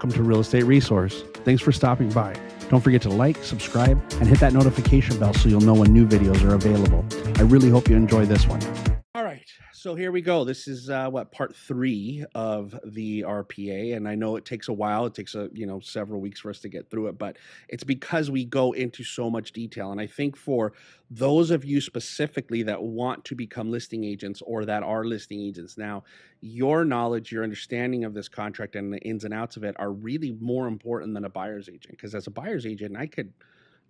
welcome to Real Estate Resource. Thanks for stopping by. Don't forget to like, subscribe, and hit that notification bell so you'll know when new videos are available. I really hope you enjoy this one. So here we go. This is uh, what part three of the RPA, and I know it takes a while. It takes a you know several weeks for us to get through it, but it's because we go into so much detail. And I think for those of you specifically that want to become listing agents or that are listing agents now, your knowledge, your understanding of this contract and the ins and outs of it are really more important than a buyer's agent. Because as a buyer's agent, I could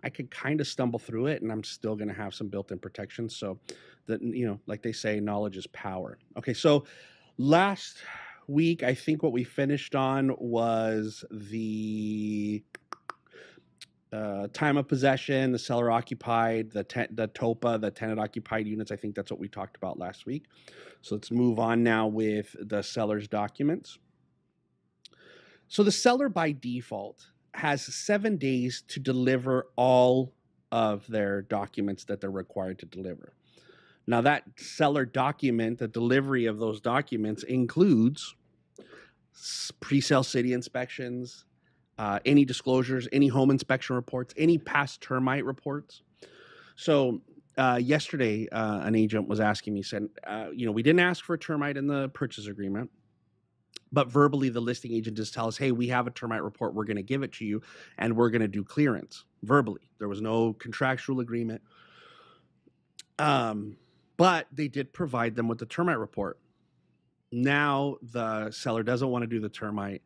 I can kind of stumble through it and I'm still going to have some built-in protections. So that you know, like they say, knowledge is power. Okay, so last week I think what we finished on was the uh, time of possession, the seller occupied, the the TOPA, the tenant occupied units. I think that's what we talked about last week. So let's move on now with the seller's documents. So the seller by default has seven days to deliver all of their documents that they're required to deliver. Now, that seller document, the delivery of those documents includes pre sale city inspections, uh, any disclosures, any home inspection reports, any past termite reports. So, uh, yesterday, uh, an agent was asking me, said, uh, you know, we didn't ask for a termite in the purchase agreement but verbally the listing agent just tells us hey we have a termite report. We're going to give it to you and we're going to do clearance verbally. There was no contractual agreement. Um, but they did provide them with the termite report. Now the seller doesn't want to do the termite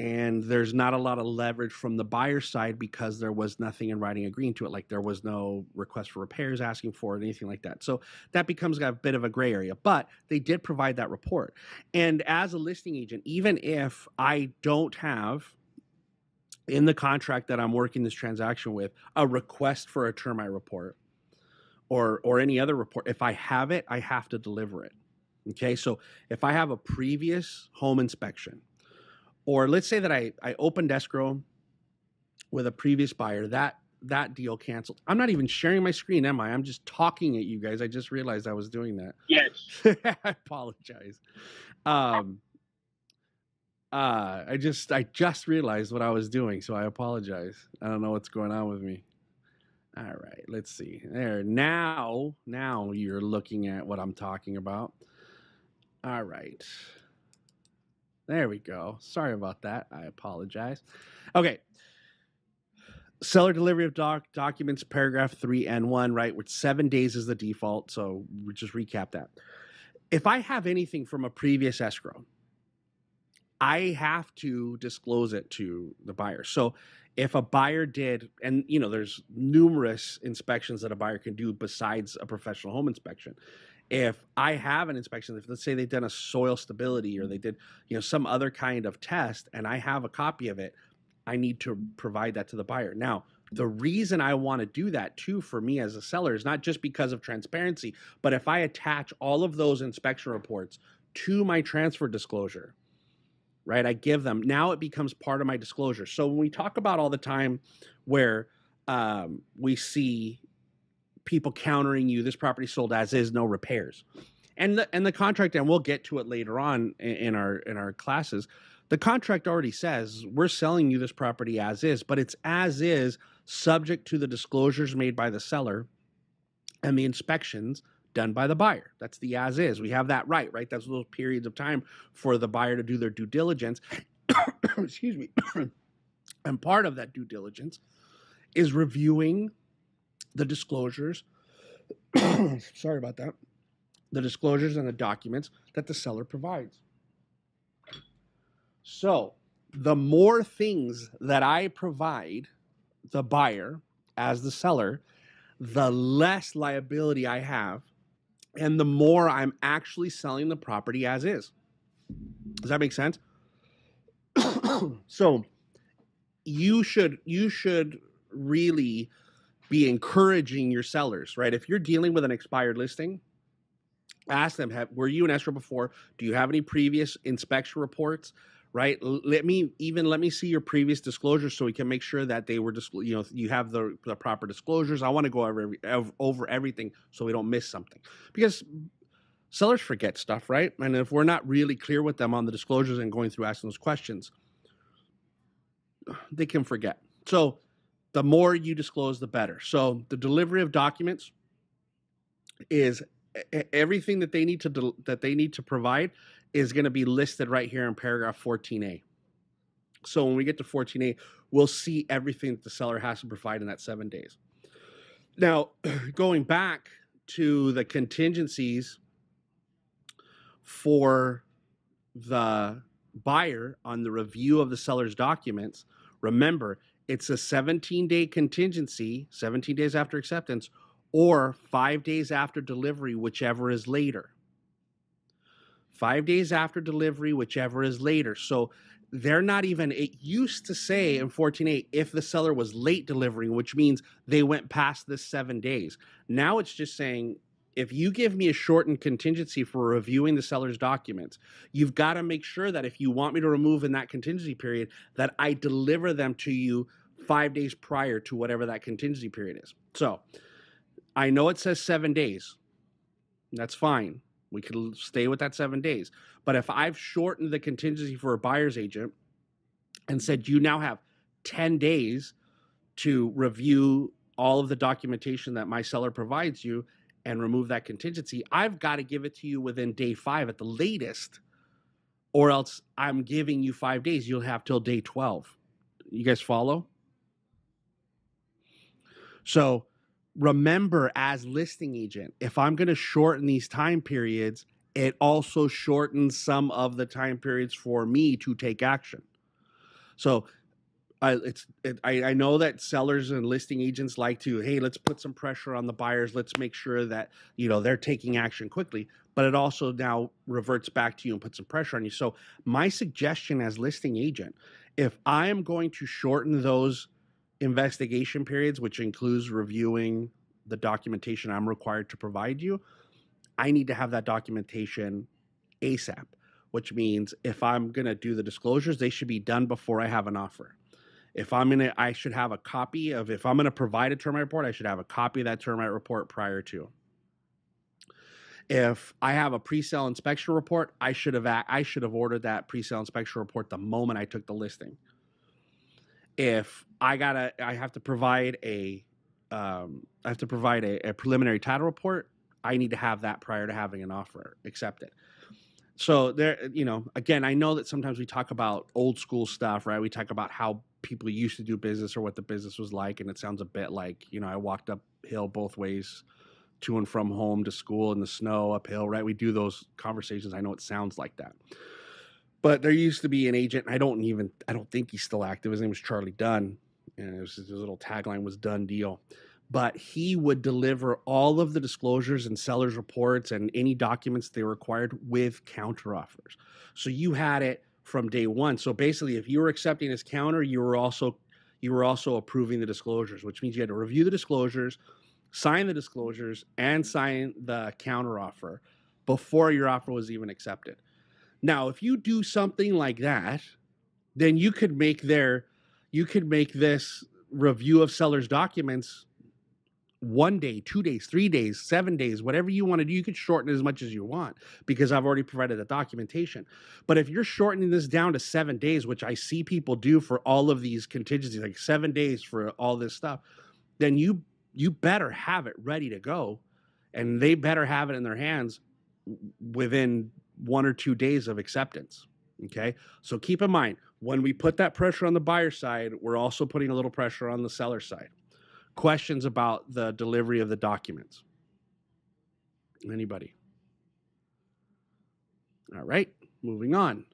and there's not a lot of leverage from the buyer side because there was nothing in writing agreeing to it like there was no request for repairs asking for it anything like that. So that becomes a bit of a gray area but they did provide that report. And as a listing agent even if i don't have in the contract that i'm working this transaction with a request for a termite report or or any other report if i have it i have to deliver it. Okay? So if i have a previous home inspection or let's say that I, I opened escrow with a previous buyer, that that deal canceled. I'm not even sharing my screen, am I? I'm just talking at you guys. I just realized I was doing that. Yes. I apologize. Um uh I just I just realized what I was doing, so I apologize. I don't know what's going on with me. All right, let's see. There. Now, now you're looking at what I'm talking about. All right. There we go. Sorry about that. I apologize. Okay. Seller delivery of doc documents, paragraph three and one, right? Which seven days is the default. So we just recap that. If I have anything from a previous escrow, I have to disclose it to the buyer. So if a buyer did, and you know, there's numerous inspections that a buyer can do besides a professional home inspection if I have an inspection, if let's say they've done a soil stability or they did, you know, some other kind of test and I have a copy of it, I need to provide that to the buyer. Now, the reason I want to do that too for me as a seller is not just because of transparency, but if I attach all of those inspection reports to my transfer disclosure, right? I give them, now it becomes part of my disclosure. So when we talk about all the time where um, we see people countering you this property sold as is no repairs. And the and the contract and we'll get to it later on in, our in our classes the contract already says we're selling you this property as is but it's as is subject to the disclosures made by the seller and the inspections done by the buyer. That's the as is. We have that right right? That's those periods of time for the buyer to do their due diligence. Excuse me. And part of that due diligence is reviewing the disclosures, sorry about that, the disclosures and the documents that the seller provides. So, the more things that I provide the buyer as the seller, the less liability I have, and the more I'm actually selling the property as is. Does that make sense? so, you should you should really be encouraging your sellers, right? If you're dealing with an expired listing, ask them, have, were you an escrow before? Do you have any previous inspection reports? Right. Let me even let me see your previous disclosures so we can make sure that they were disclosed. You know, you have the, the proper disclosures. I want to go over over everything so we don't miss something because sellers forget stuff, right? And if we're not really clear with them on the disclosures and going through asking those questions, they can forget. So the more you disclose, the better. So the delivery of documents is everything that they need to that they need to provide is going to be listed right here in paragraph 14a. So when we get to 14a, we'll see everything that the seller has to provide in that 7 days. Now, going back to the contingencies for the buyer on the review of the seller's documents, remember it's a 17 day contingency, 17 days after acceptance, or five days after delivery, whichever is later. Five days after delivery, whichever is later. So they're not even, it used to say in 14.8 if the seller was late delivering, which means they went past the seven days. Now it's just saying if you give me a shortened contingency for reviewing the seller's documents, you've got to make sure that if you want me to remove in that contingency period, that I deliver them to you five days prior to whatever that contingency period is. So I know it says seven days. That's fine. We could stay with that seven days. But if I've shortened the contingency for a buyer's agent and said you now have 10 days to review all of the documentation that my seller provides you and remove that contingency, I've got to give it to you within day five at the latest, or else I'm giving you five days. You'll have till day 12. You guys follow? So remember, as listing agent, if I'm going to shorten these time periods, it also shortens some of the time periods for me to take action. So I, it's it, I, I know that sellers and listing agents like to hey let's put some pressure on the buyers. Let's make sure that you know they're taking action quickly. But it also now reverts back to you and puts some pressure on you. So my suggestion as listing agent if i am going to shorten those investigation periods which includes reviewing the documentation i'm required to provide you i need to have that documentation asap which means if i'm going to do the disclosures they should be done before i have an offer if I'm gonna, I should have a copy of. If I'm gonna provide a termite report, I should have a copy of that termite report prior to. If I have a pre-sale inspection report, I should have I should have ordered that pre-sale inspection report the moment I took the listing. If I gotta, I have to provide a, um, I have to provide a, a preliminary title report. I need to have that prior to having an offer accepted so there you know again i know that sometimes we talk about old school stuff right we talk about how people used to do business or what the business was like. And it sounds a bit like, you know, I walked uphill both ways to and from home to school in the snow uphill, right? We do those conversations. I know it sounds like that. But there used to be an agent, I don't even, I don't think he's still active. His name was Charlie Dunn. And was, his little tagline was done deal. But he would deliver all of the disclosures and sellers reports and any documents they required with counteroffers. So you had it from day one. So basically, if you were accepting his counter, you were also you were also approving the disclosures, which means you had to review the disclosures, sign the disclosures, and sign the counter offer before your offer was even accepted. Now, if you do something like that, then you could make their you could make this review of sellers documents one day, two days, three days, seven days, whatever you want to do, you could shorten it as much as you want because I've already provided the documentation. But if you're shortening this down to seven days, which I see people do for all of these contingencies, like seven days for all this stuff, then you you better have it ready to go, and they better have it in their hands within one or two days of acceptance. Okay, so keep in mind when we put that pressure on the buyer side, we're also putting a little pressure on the seller side questions about the delivery of the documents? Anybody? All right, moving on.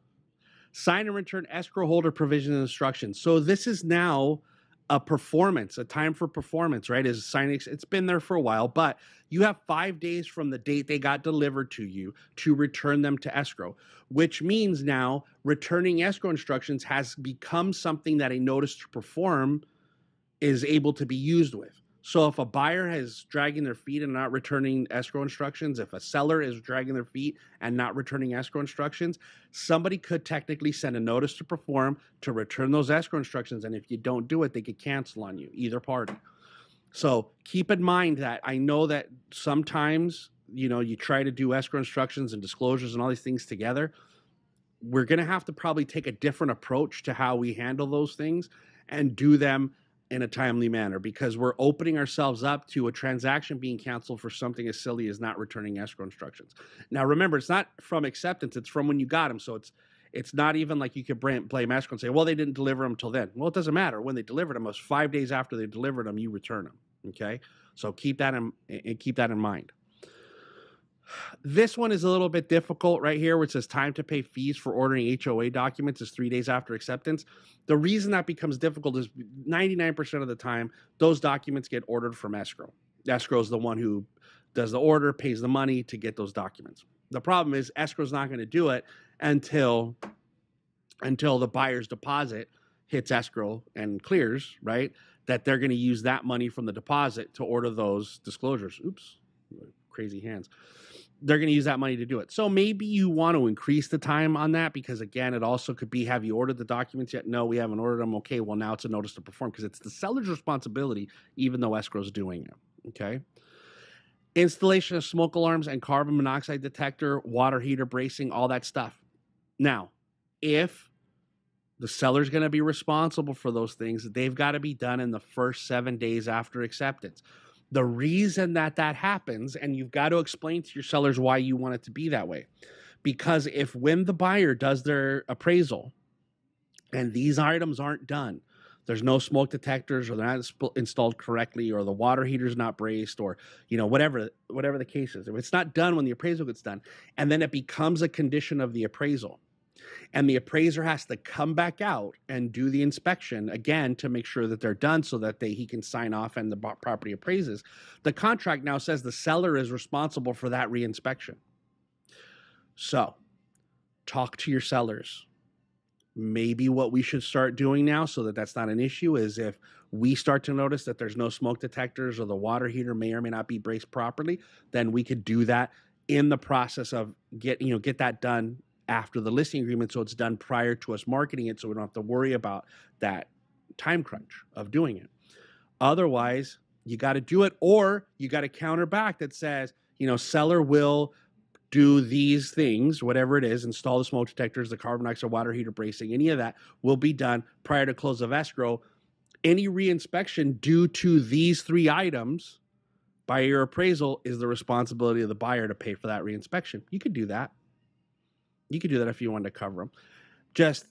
Sign and return escrow holder provision and instructions. So this is now a performance, a time for performance, right? Is signing it's been there for a while, but you have 5 days from the date they got delivered to you to return them to escrow, which means now returning escrow instructions has become something that a notice to perform is able to be used with. So if a buyer is dragging their feet and not returning escrow instructions, if a seller is dragging their feet and not returning escrow instructions, somebody could technically send a notice to perform to return those escrow instructions. And if you don't do it, they could cancel on you, either party. So keep in mind that I know that sometimes, you know, you try to do escrow instructions and disclosures and all these things together. we're going to have to probably take a different approach to how we handle those things and do them in a timely manner because we're opening ourselves up to a transaction being canceled for something as silly as not returning escrow instructions. Now, remember, it's not from acceptance; it's from when you got them. So it's it's not even like you could blame escrow and say, "Well, they didn't deliver them till then." Well, it doesn't matter when they delivered them. It was five days after they delivered them. You return them. Okay, so keep that in and keep that in mind. This one is a little bit difficult right here, which says time to pay fees for ordering HOA documents is three days after acceptance. The reason that becomes difficult is 99% of the time, those documents get ordered from escrow. Escrow is the one who does the order, pays the money to get those documents. The problem is escrow is not going to do it until until the buyer's deposit hits escrow and clears, right? That they're going to use that money from the deposit to order those disclosures. Oops, crazy hands they're going to use that money to do it. So maybe you want to increase the time on that because again, it also could be have you ordered the documents yet? No, we haven't ordered them. Okay, well now it's a notice to perform because it's the seller's responsibility, even though escrow's doing it. Okay. Installation of smoke alarms and carbon monoxide detector, water heater bracing, all that stuff. Now, if the seller's going to be responsible for those things, they've got to be done in the first seven days after acceptance. The reason that that happens, and you've got to explain to your sellers why you want it to be that way. Because if when the buyer does their appraisal and these items aren't done, there's no smoke detectors or they're not installed correctly or the water heater's not braced or you know whatever whatever the case is if it's not done when the appraisal gets done and then it becomes a condition of the appraisal and the appraiser has to come back out and do the inspection again to make sure that they're done so that they, he can sign off and the property appraises. The contract now says the seller is responsible for that reinspection. So talk to your sellers. Maybe what we should start doing now so that that's not an issue is if we start to notice that there's no smoke detectors or the water heater may or may not be braced properly then we could do that in the process of get you know get that done after the listing agreement so it's done prior to us marketing it so we don't have to worry about that time crunch of doing it. Otherwise you got to do it or you got to counter back that says you know seller will do these things whatever it is install the smoke detectors the carbon dioxide water heater bracing any of that will be done prior to close of escrow. Any reinspection due to these three items by your appraisal is the responsibility of the buyer to pay for that reinspection. You could do that you could do that if you wanted to cover them. Just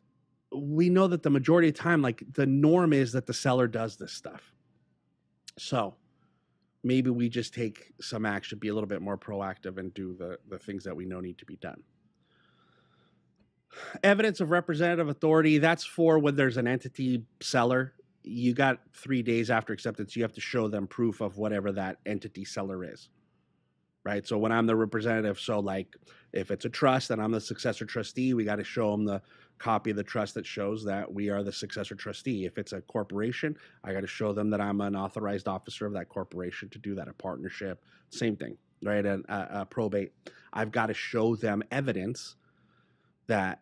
we know that the majority of time, like the norm is that the seller does this stuff. So maybe we just take some action, be a little bit more proactive, and do the, the things that we know need to be done. Evidence of representative authority, that's for when there's an entity seller. You got three days after acceptance, you have to show them proof of whatever that entity seller is right? So when I'm the representative, so like if it's a trust and I'm the successor trustee, we got to show them the copy of the trust that shows that we are the successor trustee. If it's a corporation, I got to show them that I'm an authorized officer of that corporation to do that. A partnership, same thing, right? And a probate, I've got to show them evidence that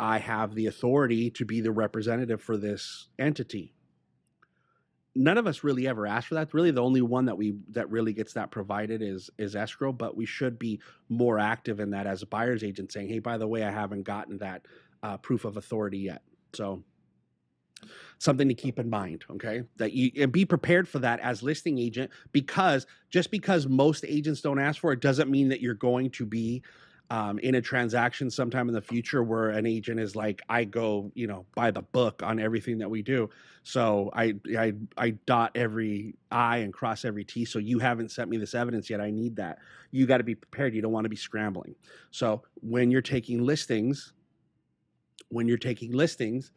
I have the authority to be the representative for this entity, none of us really ever ask for that. Really, the only one that we that really gets that provided is is escrow. But we should be more active in that as a buyer's agent, saying, "Hey, by the way, I haven't gotten that uh, proof of authority yet." So something to keep in mind okay that you and be prepared for that as listing agent because just because most agents don't ask for it doesn't mean that you're going to be um, in a transaction sometime in the future where an agent is like, I go, you know, by the book on everything that we do. So I, I, I dot every I and cross every T. So you haven't sent me this evidence yet. I need that. You got to be prepared. You don't want to be scrambling. So when you're taking listings, when you're taking listings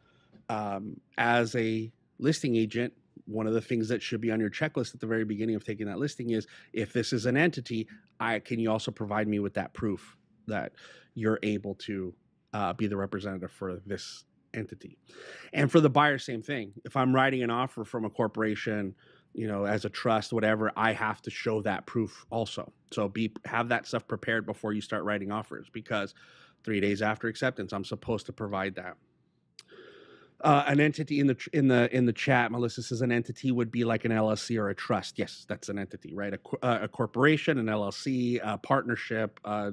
um, as a listing agent, one of the things that should be on your checklist at the very beginning of taking that listing is if this is an entity, I can you also provide me with that proof that you're able to uh, be the representative for this entity. And for the buyer, same thing. If I'm writing an offer from a corporation, you know, as a trust, whatever, I have to show that proof also. So be have that stuff prepared before you start writing offers because three days after acceptance, I'm supposed to provide that. Uh, an entity in the in the in the chat, Melissa says an entity would be like an LLC or a trust. Yes, that's an entity, right? A, uh, a corporation, an LLC, a partnership, uh,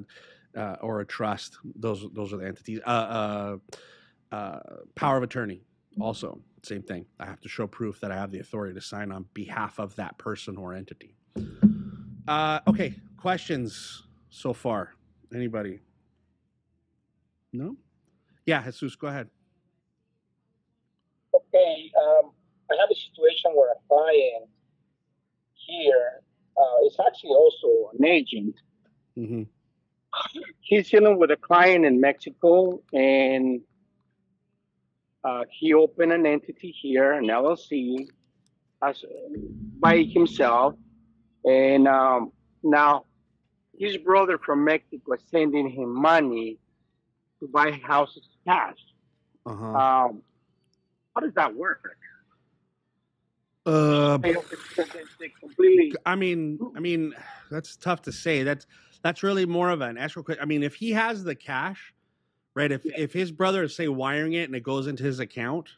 uh, or a trust. Those those are the entities. Uh, uh, uh, power of attorney, also same thing. I have to show proof that I have the authority to sign on behalf of that person or entity. Uh, okay, questions so far? Anybody? No? Yeah, Jesus, go ahead. Okay, um, I have a situation where a client here uh, is actually also an agent. Mm-hmm. He's dealing with a client in Mexico, and uh, he opened an entity here, an LLC, as by himself, and um, now his brother from Mexico is sending him money to buy houses cash. Uh-huh. Um, how does that work? Uh. I mean, I mean, that's tough to say. That's that's really more of an escrow. I mean, if he has the cash, right? If Yeah. if his brother is say wiring it and it goes into his account,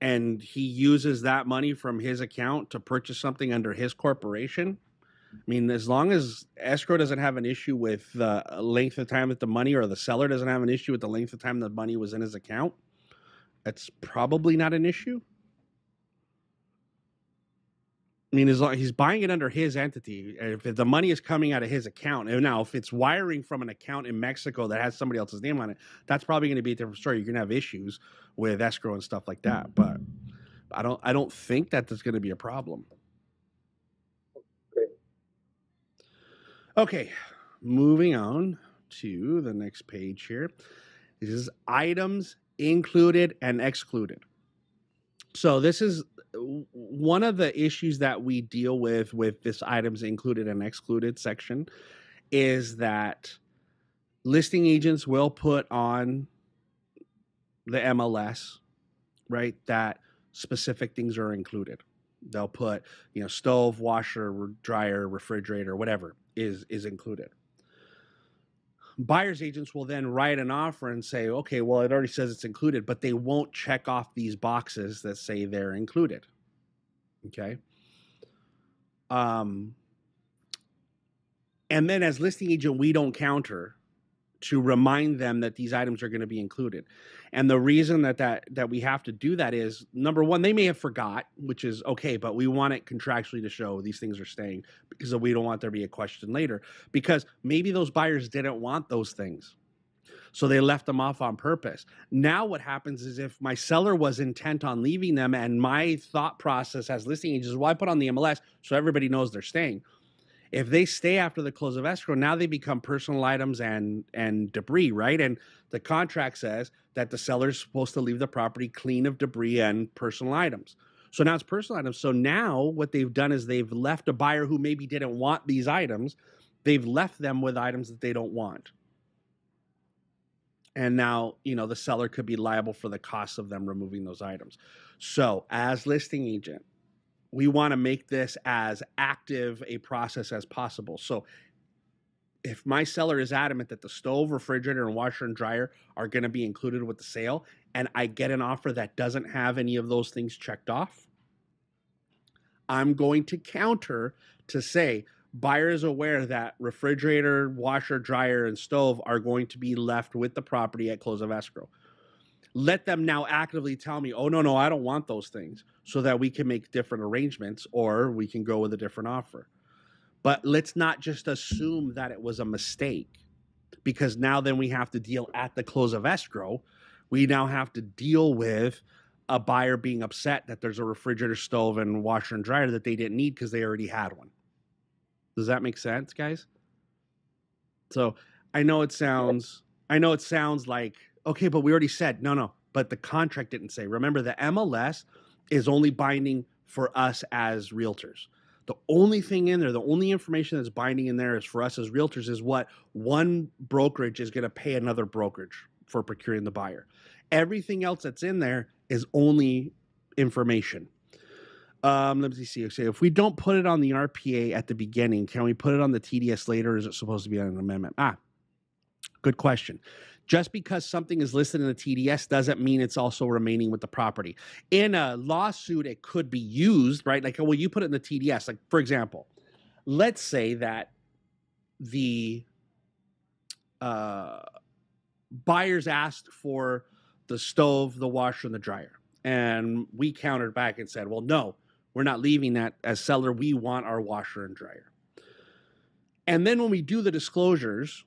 and he uses that money from his account to purchase something under his corporation, I mean, as long as escrow doesn't have an issue with the length of time that the money, or the seller doesn't have an issue with the length of time the money was in his account, that's probably not an issue. I mean, as long he's buying it under his entity, if the money is coming out of his account, and now if it's wiring from an account in Mexico that has somebody else's name on it, that's probably going to be a different story. You're going to have issues with escrow and stuff like that. But I don't, I don't think that there's going to be a problem. Great. Okay, moving on to the next page here. This is items included and excluded. So this is one of the issues that we deal with with this items included and excluded section is that listing agents will put on the MLS, right, that specific things are included. They'll put, you know, stove, washer, dryer, refrigerator, whatever is is included. Buyer's agents will then write an offer and say, okay, well, it already says it's included, but they won't check off these boxes that say they're included. Okay. Um, and then as listing agent, we don't counter to remind them that these items are going to be included. And the reason that, that that we have to do that is number one, they may have forgot, which is okay, but we want it contractually to show these things are staying because we don't want there to be a question later. Because maybe those buyers didn't want those things. So they left them off on purpose. Now what happens is if my seller was intent on leaving them and my thought process as listing agents is well, I put on the MLS so everybody knows they're staying. If they stay after the close of escrow, now they become personal items and and debris, right? And the contract says that the seller's supposed to leave the property clean of debris and personal items. So now it's personal items. So now what they've done is they've left a buyer who maybe didn't want these items, they've left them with items that they don't want. And now, you know, the seller could be liable for the cost of them removing those items. So, as listing agent, we want to make this as active a process as possible. So, if my seller is adamant that the stove, refrigerator, and washer and dryer are going to be included with the sale, and I get an offer that doesn't have any of those things checked off, I'm going to counter to say buyer is aware that refrigerator, washer, dryer, and stove are going to be left with the property at close of escrow. Let them now actively tell me, oh, no, no, I don't want those things, so that we can make different arrangements or we can go with a different offer. But let's not just assume that it was a mistake because now then we have to deal at the close of escrow. We now have to deal with a buyer being upset that there's a refrigerator, stove, and washer and dryer that they didn't need because they already had one. Does that make sense, guys? So I know it sounds I know it sounds like okay, but we already said no, no. But the contract didn't say. Remember, the MLS is only binding for us as realtors. The only thing in there, the only information that's binding in there is for us as realtors is what one brokerage is going to pay another brokerage for procuring the buyer. Everything else that's in there is only information. Um, let me see. So if we don't put it on the RPA at the beginning, can we put it on the TDS later? Is it supposed to be on an amendment? Ah, good question. Just because something is listed in the TDS doesn't mean it's also remaining with the property. In a lawsuit, it could be used, right? Like, well, you put it in the TDS. Like, for example, let's say that the uh, buyers asked for the stove, the washer, and the dryer. And we countered back and said, well, no, we're not leaving that as seller. We want our washer and dryer. And then when we do the disclosures,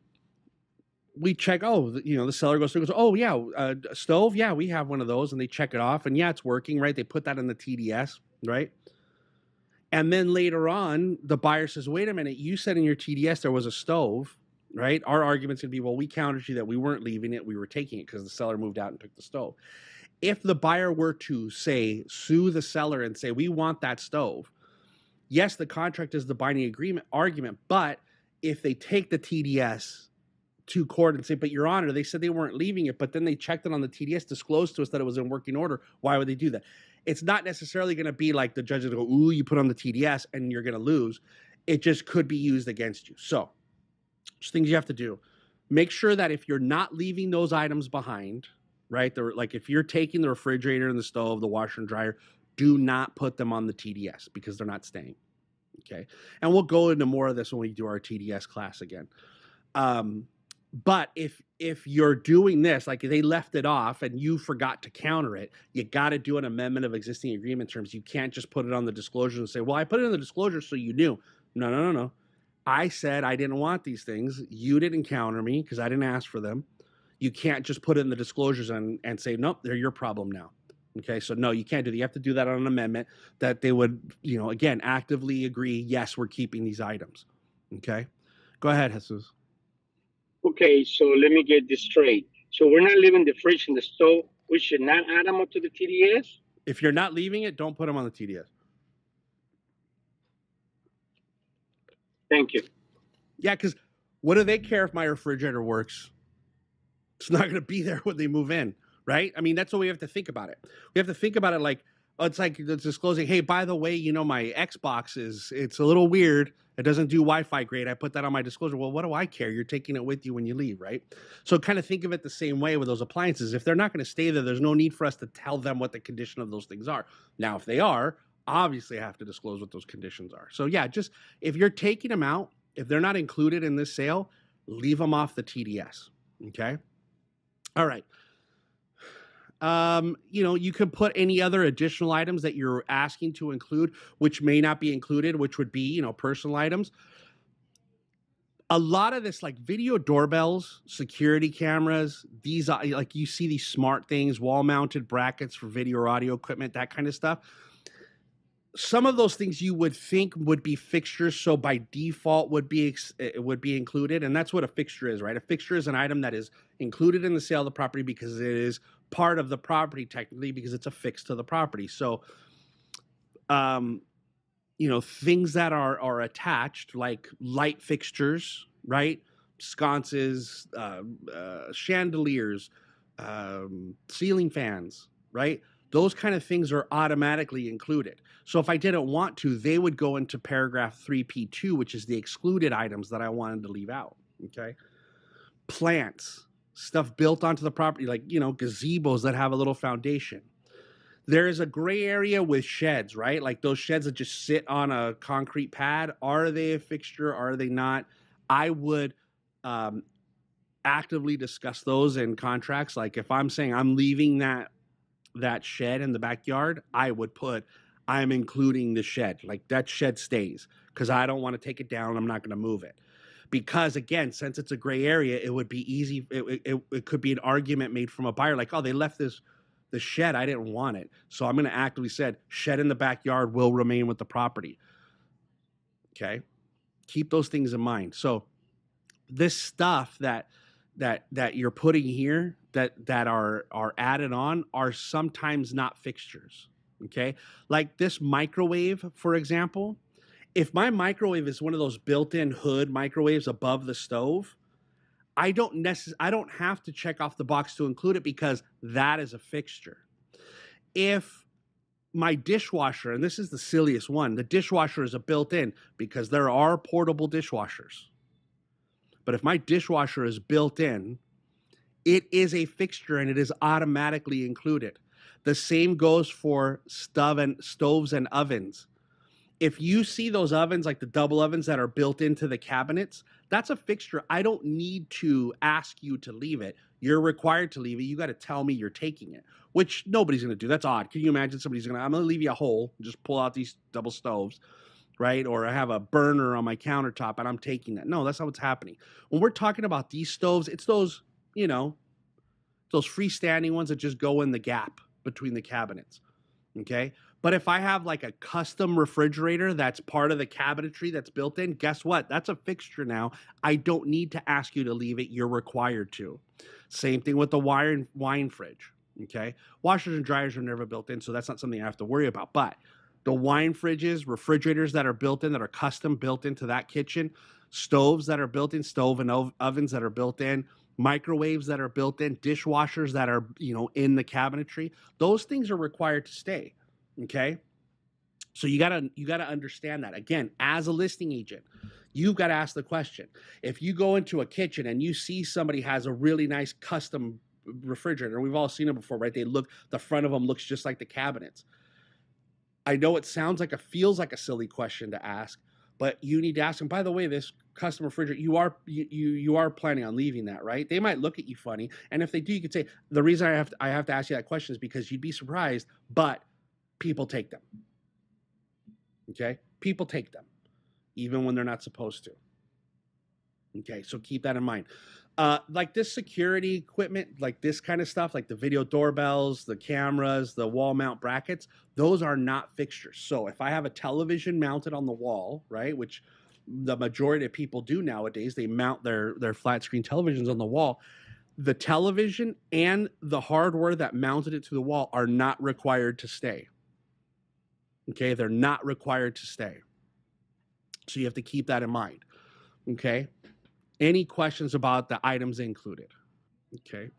we check, oh, you know, the seller goes through, goes, oh, yeah, uh, stove. Yeah, we have one of those. And they check it off. And yeah, it's working, right? They put that in the TDS, right? And then later on, the buyer says, wait a minute, you said in your TDS there was a stove, right? Our argument's gonna be, well, we countered you that we weren't leaving it, we were taking it because the seller moved out and took the stove. If the buyer were to say, sue the seller and say, we want that stove, yes, the contract is the binding agreement argument, but if they take the TDS to court and say, but your honor, they said they weren't leaving it, but then they checked it on the TDS, disclosed to us that it was in working order. Why would they do that? It's not necessarily going to be like the judges go, ooh, you put on the TDS and you're going to lose. It just could be used against you. So, things you have to do. Make sure that if you're not leaving those items behind, right? Like if you're taking the refrigerator and the stove, the washer and dryer, do not put them on the TDS because they're not staying. Okay. And we'll go into more of this when we do our TDS class again. Um, but if if you're doing this like they left it off and you forgot to counter it you got to do an amendment of existing agreement terms you can't just put it on the disclosure and say well i put it in the disclosure so you knew no no no no i said i didn't want these things you didn't counter me because i didn't ask for them you can't just put it in the disclosures and, and say nope they're your problem now okay so no you can't do that you have to do that on an amendment that they would you know again actively agree yes we're keeping these items okay go ahead jesus Okay, so let me get this straight. So we're not leaving the fridge in the stove. We should not add them up to the TDS. If you're not leaving it, don't put them on the TDS. Thank you. Yeah, because what do they care if my refrigerator works? It's not going to be there when they move in, right? I mean, that's what we have to think about it. We have to think about it like oh, it's like disclosing, hey, by the way, you know, my Xbox is it's a little weird. It doesn't do Wi-Fi great. I put that on my disclosure. Well, what do I care? You're taking it with you when you leave, right? So kind of think of it the same way with those appliances. If they're not going to stay there, there's no need for us to tell them what the condition of those things are. Now, if they are, obviously I have to disclose what those conditions are. So yeah, just if you're taking them out, if they're not included in this sale, leave them off the TDS. Okay. All right um, you know, you could put any other additional items that you're asking to include, which may not be included, which would be, you know, personal items. A lot of this, like video doorbells, security cameras, these, uh, like you see these smart things, wall mounted brackets for video or audio equipment, that kind of stuff. Some of those things you would think would be fixtures, so by default would be it would be included, and that's what a fixture is, right? A fixture is an item that is included in the sale of the property because it is part of the property technically because it's affixed to the property. So, um, you know, things that are are attached like light fixtures, right? Sconces, uh, uh, chandeliers, um, ceiling fans, right? Those kind of things are automatically included. So if I didn't want to, they would go into paragraph 3P2, which is the excluded items that I wanted to leave out. Okay. Plants, stuff built onto the property, like, you know, gazebos that have a little foundation. There is a gray area with sheds, right? Like those sheds that just sit on a concrete pad. Are they a fixture? Are they not? I would um, actively discuss those in contracts. Like if I'm saying I'm leaving that that shed in the backyard, I would put I'm including the shed. Like that shed stays because I don't want to take it down. I'm not going to move it because again since it's a gray area it would be easy it, it, it could be an argument made from a buyer like oh they left this the shed i didn't want it so i'm going to actively said shed in the backyard will remain with the property okay keep those things in mind so this stuff that that that you're putting here that that are are added on are sometimes not fixtures okay like this microwave for example if my microwave is one of those built-in hood microwaves above the stove, I don't necess- I don't have to check off the box to include it because that is a fixture. If my dishwasher, and this is the silliest one, the dishwasher is a built-in because there are portable dishwashers. But if my dishwasher is built in, it is a fixture and it is automatically included. The same goes for stove and stoves and ovens if you see those ovens, like the double ovens that are built into the cabinets, that's a fixture. I don't need to ask you to leave it. You're required to leave it. You got to tell me you're taking it, which nobody's going to do. That's odd. Can you imagine somebody's going to, I'm going to leave you a hole, and just pull out these double stoves, right? Or I have a burner on my countertop and I'm taking that. No, that's not what's happening. When we're talking about these stoves, it's those, you know, those freestanding ones that just go in the gap between the cabinets. Okay. But if I have like a custom refrigerator that's part of the cabinetry that's built in, guess what? That's a fixture now. I don't need to ask you to leave it. You're required to. Same thing with the wine, wine fridge. Okay. Washers and dryers are never built in, so that's not something I have to worry about. But the wine fridges, refrigerators that are built in, that are custom built into that kitchen, stoves that are built in, stove and ovens that are built in, microwaves that are built in, dishwashers that are, you know, in the cabinetry, those things are required to stay. Okay. So you gotta you gotta understand that. Again, as a listing agent, you've got to ask the question. If you go into a kitchen and you see somebody has a really nice custom refrigerator, we've all seen it before, right? They look the front of them looks just like the cabinets. I know it sounds like a feels like a silly question to ask, but you need to ask them. By the way, this custom refrigerator, you are you you are planning on leaving that, right? They might look at you funny, and if they do, you could say the reason I have to, I have to ask you that question is because you'd be surprised, but people take them. Okay? People take them, even when they're not supposed to. Okay, so keep that in mind. Uh, like this security equipment, like this kind of stuff, like the video doorbells, the cameras, the wall mount brackets, those are not fixtures. So if I have a television mounted on the wall, right, which the majority of people do nowadays, they mount their their flat screen televisions on the wall the television and the hardware that mounted it to the wall are not required to stay. Okay, they're not required to stay. So you have to keep that in mind. Okay. Any questions about the items included? Okay.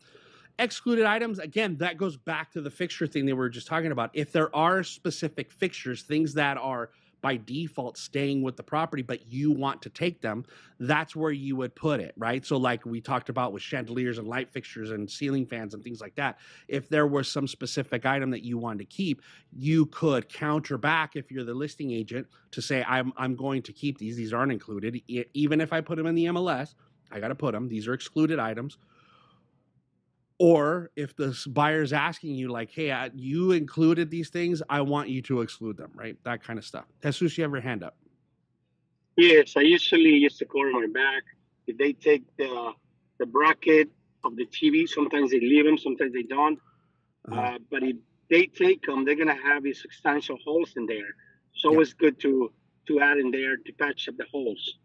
Excluded items, again, that goes back to the fixture thing that we were just talking about. If there are specific fixtures, things that are by default staying with the property, but you want to take them, that's where you would put it, right? So, like we talked about with chandeliers and light fixtures and ceiling fans and things like that, if there was some specific item that you wanted to keep, you could counter back if you're the listing agent to say, I'm, I'm going to keep these. These aren't included. Even if I put them in the MLS, I got to put them. These are excluded items or if the buyer's asking you like hey I, you included these things i want you to exclude them right? That kind of stuff. Jesus you have your hand up. Yes i usually use the corner of my back. If they take the the bracket of the tv sometimes they leave them sometimes they don't. Uh-huh. uh, but if they take them they're going to have these substantial holes in there. So yep. it's good to to add in there to patch up the holes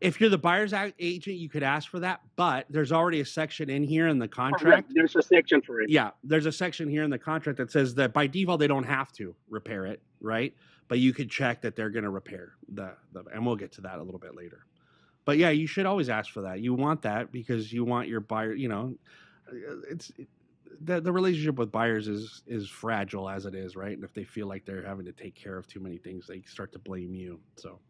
if you're the buyer's agent, you could ask for that, but there's already a section in here in the contract. There's a section for it. Yeah, there's a section here in the contract that says that by default they don't have to repair it, right? But you could check that they're going to repair the, the, and we'll get to that a little bit later. But yeah, you should always ask for that. You want that because you want your buyer. You know, uh, it's the the relationship with buyers is is fragile as it is, right? And if they feel like they're having to take care of too many things, they start to blame you. So,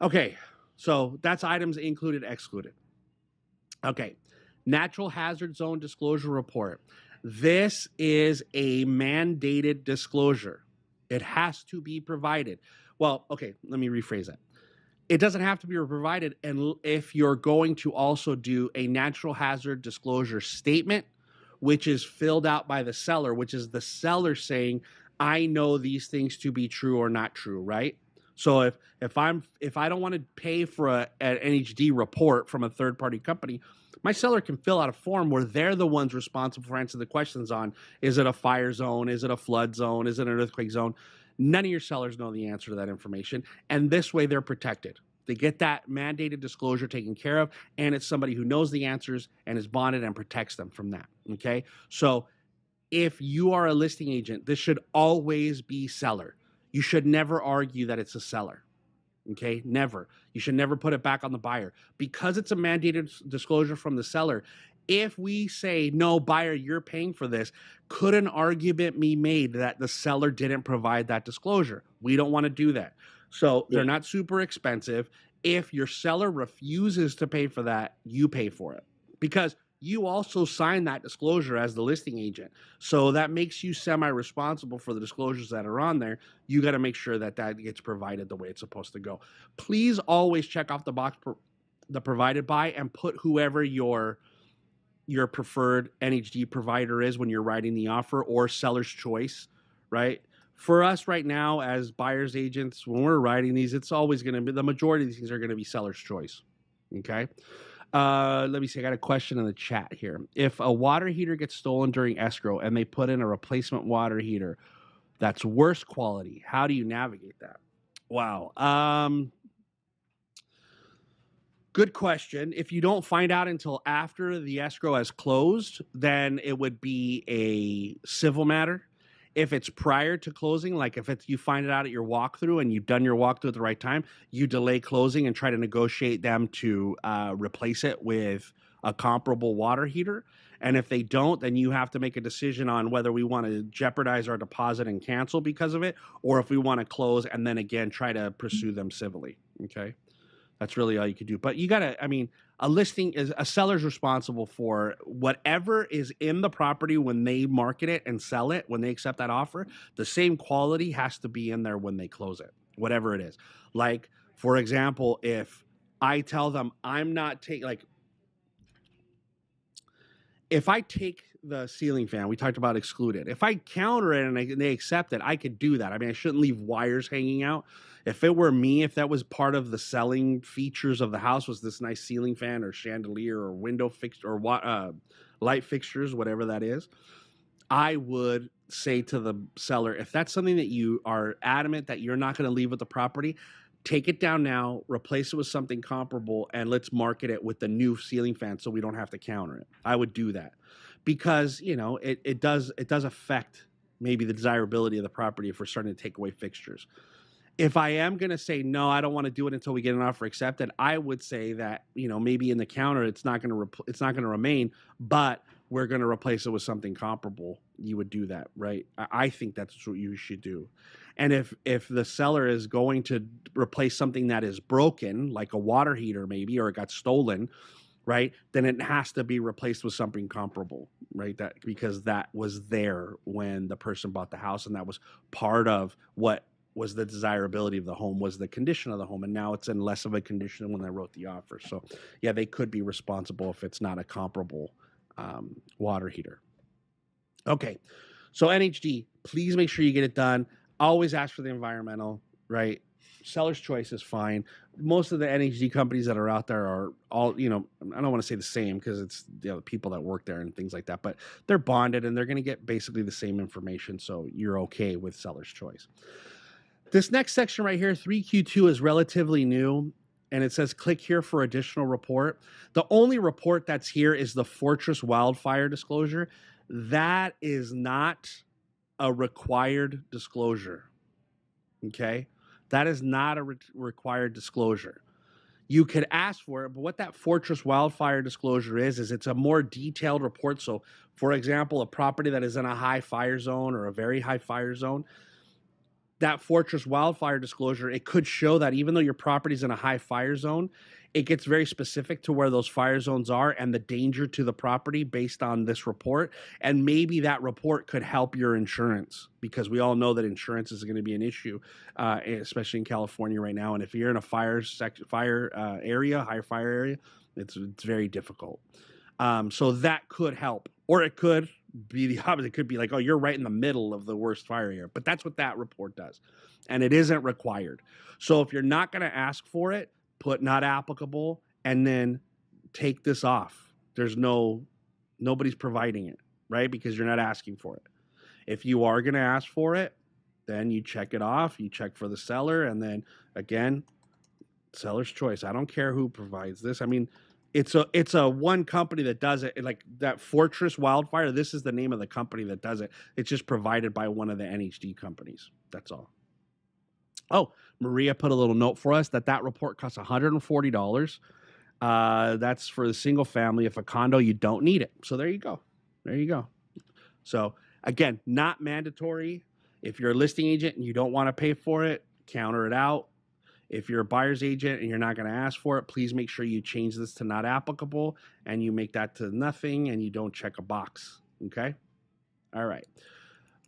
okay, so that's items included, excluded. Okay. Natural hazard zone disclosure report. This is a mandated disclosure. It has to be provided. Well, okay, let me rephrase that. It doesn't have to be provided and if you're going to also do a natural hazard disclosure statement which is filled out by the seller, which is the seller saying, I know these things to be true or not true, right? So if if I'm if I don't want to pay for a, an NHD report from a third party company, my seller can fill out a form where they're the ones responsible for answering the questions on is it a fire zone, is it a flood zone, is it an earthquake zone? None of your sellers know the answer to that information, and this way they're protected. They get that mandated disclosure taken care of, and it's somebody who knows the answers and is bonded and protects them from that. Okay, so if you are a listing agent, this should always be seller you should never argue that it's a seller. Okay, never. You should never put it back on the buyer because it's a mandated disclosure from the seller. If we say, no, buyer, you're paying for this, could an argument be made that the seller didn't provide that disclosure? We don't want to do that. So they're not super expensive. If your seller refuses to pay for that, you pay for it because you also sign that disclosure as the listing agent. So that makes you semi responsible for the disclosures that are on there. You got to make sure that that gets provided the way it's supposed to go. Please always check off the box pro- the provided by and put whoever your your preferred NHD provider is when you're writing the offer or seller's choice, right? For us right now as buyers agents, when we're writing these, it's always going to be the majority of these things are going to be seller's choice. Okay. Uh, let me see. I got a question in the chat here. If a water heater gets stolen during escrow and they put in a replacement water heater that's worse quality, how do you navigate that? Wow. Um, good question. If you don't find out until after the escrow has closed, then it would be a civil matter if it's prior to closing, like if it's you find it out at your walkthrough and you've done your walkthrough at the right time, you delay closing and try to negotiate them to uh, replace it with a comparable water heater. And if they don't, then you have to make a decision on whether we want to jeopardize our deposit and cancel because of it, or if we want to close and then again try to pursue them civilly. Okay. That's really all you could do. But you got to, I mean, a listing is a seller's responsible for whatever is in the property when they market it and sell it, when they accept that offer. The same quality has to be in there when they close it, whatever it is. Like, for example, if I tell them I'm not taking, like, if I take the ceiling fan, we talked about excluded. If I counter it and, I, and they accept it, I could do that. I mean, I shouldn't leave wires hanging out if it were me, if that was part of the selling features of the house, was this nice ceiling fan or chandelier or window fixture or what uh, light fixtures, whatever that is, I would say to the seller, if that's something that you are adamant that you're not going to leave with the property, take it down now, replace it with something comparable, and let's market it with the new ceiling fan so we don't have to counter it. I would do that because you know it, it does it does affect maybe the desirability of the property if we're starting to take away fixtures if I am going to say no, I don't want to do it until we get an offer accepted, I would say that you know maybe in the counter it's not going to it's not going to remain, but we're going to replace it with something comparable. You would do that, right? I-, I think that's what you should do. And if if the seller is going to replace something that is broken, like a water heater maybe, or it got stolen, right? Then it has to be replaced with something comparable, right? That because that was there when the person bought the house, and that was part of what was the desirability of the home, was the condition of the home, and now it's in less of a condition when they wrote the offer. So, yeah, they could be responsible if it's not a comparable um, water heater. Okay, so NHD, please make sure you get it done. Always ask for the environmental, right? Seller's choice is fine. Most of the NHD companies that are out there are all, you know, I don't want to say the same because it's you know, the people that work there and things like that, but they're bonded and they're going to get basically the same information. So you're okay with seller's choice. This next section right here, 3Q2, is relatively new and it says click here for additional report. The only report that's here is the Fortress wildfire disclosure. That is not a required disclosure. Okay? That is not a re- required disclosure. You could ask for it, but what that Fortress wildfire disclosure is, is it's a more detailed report. So, for example, a property that is in a high fire zone or a very high fire zone, that fortress wildfire disclosure, it could show that even though your property is in a high fire zone, it gets very specific to where those fire zones are and the danger to the property based on this report. And maybe that report could help your insurance because we all know that insurance is going to be an issue, uh, especially in California right now. And if you're in a fire sec- fire uh, area, high fire area, it's it's very difficult. Um, so that could help, or it could be the opposite. It could be like, oh, you're right in the middle of the worst fire area. But that's what that report does. And it isn't required. So if you're not going to ask for it, put not applicable and then take this off. There's no, nobody's providing it, right? Because you're not asking for it. If you are going to ask for it, then you check it off. You check for the seller. And then again, seller's choice. I don't care who provides this. I mean, it's a it's a one company that does it like that fortress wildfire this is the name of the company that does it. It's just provided by one of the nhd companies that's all. Oh maria put a little note for us that that report costs $140 uh, that's for the single family. If a condo you don't need it. So there you go. There you go. So again not mandatory. If you're a listing agent and you don't want to pay for it counter it out If you're a buyer's agent and you're not going to ask for it, please make sure you change this to not applicable and you make that to nothing and you don't check a box. Okay. All right.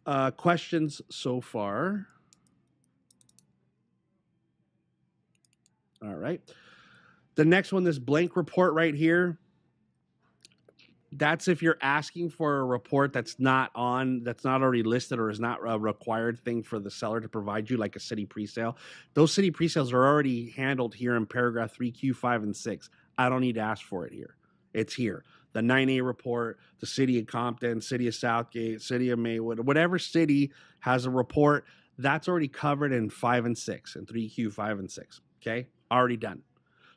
Uh, questions so far? All right. The next one, this blank report right here. That's if you're asking for a report that's not on, that's not already listed or is not a required thing for the seller to provide you, like a city presale. Those city presales are already handled here in paragraph 3Q, 5, and 6. I don't need to ask for it here. It's here. The 9A report, the city of Compton, city of South Gate, city of Maywood, whatever city has a report, that's already covered in 5 and 6, and 3Q, 5, and 6. Okay? Already done.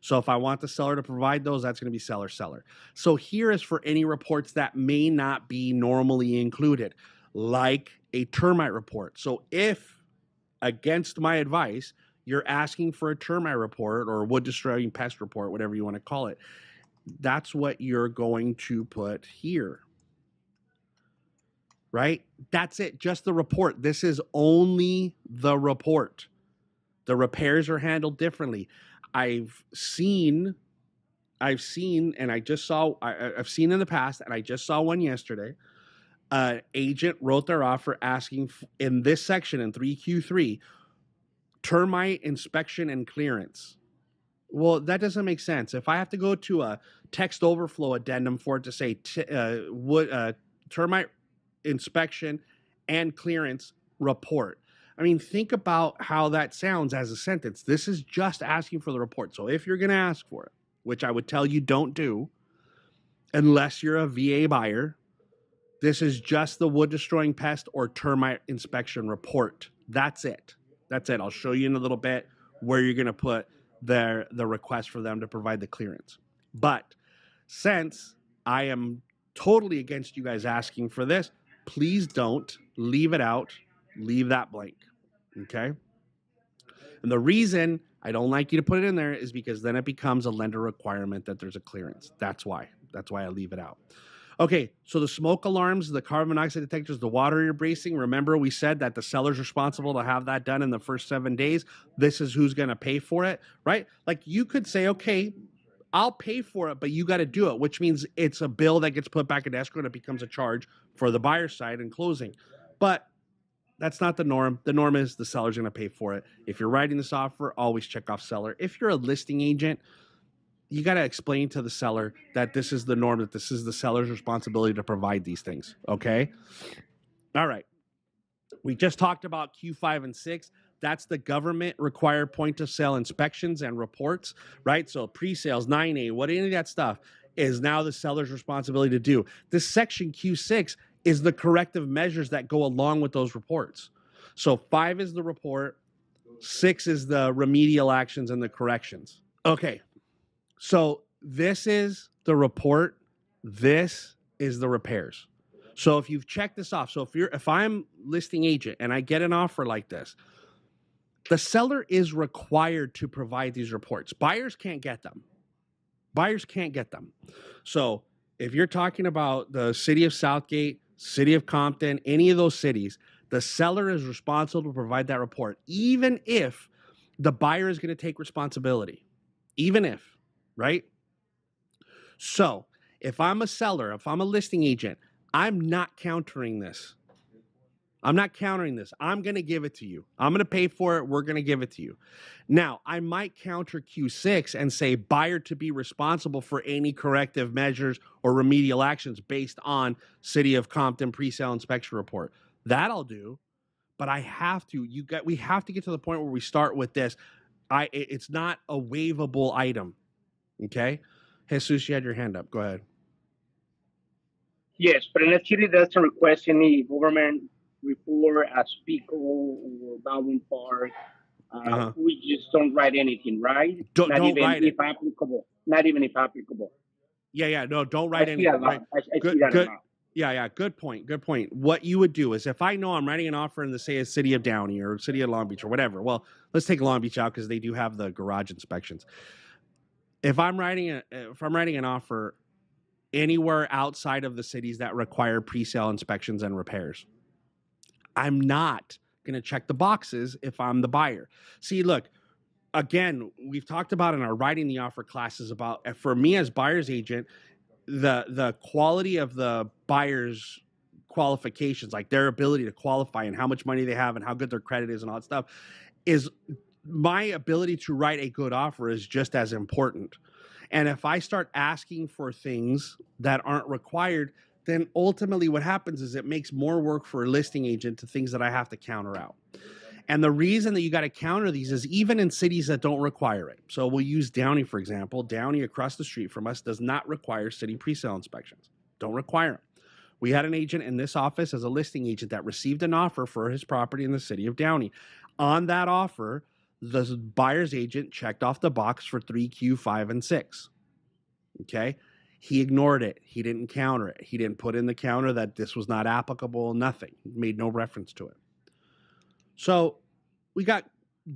So if I want the seller to provide those, that's going to be seller seller. So here is for any reports that may not be normally included, like a termite report. So if against my advice, you're asking for a termite report or wood destroying pest report, whatever you want to call it, that's what you're going to put here. Right? That's it. Just the report. This is only the report. The repairs are handled differently. I've seen, I've seen, and I just saw, I, have seen in the past, and I just saw one yesterday. An uh, agent wrote their offer asking f- in this section in 3Q3 termite inspection and clearance. Well, that doesn't make sense. If I have to go to a text overflow addendum for it to say t- uh, would, uh, termite inspection and clearance report, I mean, think about how that sounds as a sentence. This is just asking for the report. So if you're going to ask for it, which I would tell you don't do unless you're a VA buyer, this is just the wood destroying pest or termite inspection report. That's it. That's it. I'll show you in a little bit where you're going to put their the request for them to provide the clearance. But since I am totally against you guys asking for this, please don't leave it out leave that blank. Okay. And the reason I don't like you to put it in there is because then it becomes a lender requirement that there's a clearance. That's why. That's why I leave it out. Okay, so the smoke alarms, the carbon monoxide detectors, the water heater bracing. Remember, we said that the seller's responsible to have that done in the first seven days. This is who's going to pay for it, right? Like you could say, okay, I'll pay for it, but you got to do it, which means it's a bill that gets put back in escrow and it becomes a charge for the buyer side in closing. But that's not the norm. The norm is the seller's going to pay for it. If you're writing this offer, always check off seller. If you're a listing agent, you got to explain to the seller that this is the norm, that this is the seller's responsibility to provide these things. Okay. All right. We just talked about Q5 and 6. That's the government required point of sale inspections and reports, right? So pre sales, 9A, what any of that stuff is now the seller's responsibility to do. This section Q6 is the corrective measures that go along with those reports. So five is the report, six is the remedial actions and the corrections. Okay. So this is the report, this is the repairs. So if you've checked this off, so if you're if I'm listing agent and I get an offer like this, the seller is required to provide these reports. Buyers can't get them. Buyers can't get them. So if you're talking about the city of South Gate, city of Compton, any of those cities, the seller is responsible to provide that report, even if the buyer is going to take responsibility. Even if, right? So if I'm a seller, if I'm a listing agent, I'm not countering this. I'm not countering this. I'm going to give it to you. I'm going to pay for it. We're going to give it to you. Now, I might counter Q6 and say buyer to be responsible for any corrective measures or remedial actions based on City of Compton pre-sale inspection report. That I'll do, but I have to. You got. We have to get to the point where we start with this. I. It's not a waivable item. Okay, Jesus, you had your hand up. Go ahead. Yes, but unless city doesn't request any government report as Pico or Baldwin Park. Uh, uh-huh. We just don't write anything, right? Don't, Not don't even write if it. applicable. Not even if applicable. Yeah, yeah, no, don't write I anything. Right? I, I good, good. Yeah, yeah, good point. Good point. What you would do is if I know I'm writing an offer in the say a city of Downey or city of Long Beach or whatever. Well, let's take Long Beach out because they do have the garage inspections. If I'm writing a if I'm writing an offer anywhere outside of the cities that require pre-sale inspections and repairs, I'm not going to check the boxes if I'm the buyer. See, look, again, we've talked about in our writing the offer classes about uh, for me as buyer's agent, the the quality of the buyer's qualifications, like their ability to qualify and how much money they have and how good their credit is and all that stuff, is my ability to write a good offer is just as important. And if I start asking for things that aren't required, then ultimately what happens is it makes more work for a listing agent to things that I have to counter out. And the reason that you got to counter these is even in cities that don't require it. So we'll use Downey, for example. Downey across the street from us does not require city pre-sale inspections. Don't require them. We had an agent in this office as a listing agent that received an offer for his property in the city of Downey. On that offer, the buyer's agent checked off the box for 3Q, 5, and 6. Okay. He ignored it. He didn't counter it. He didn't put in the counter that this was not applicable, nothing. Made no reference to it. So we got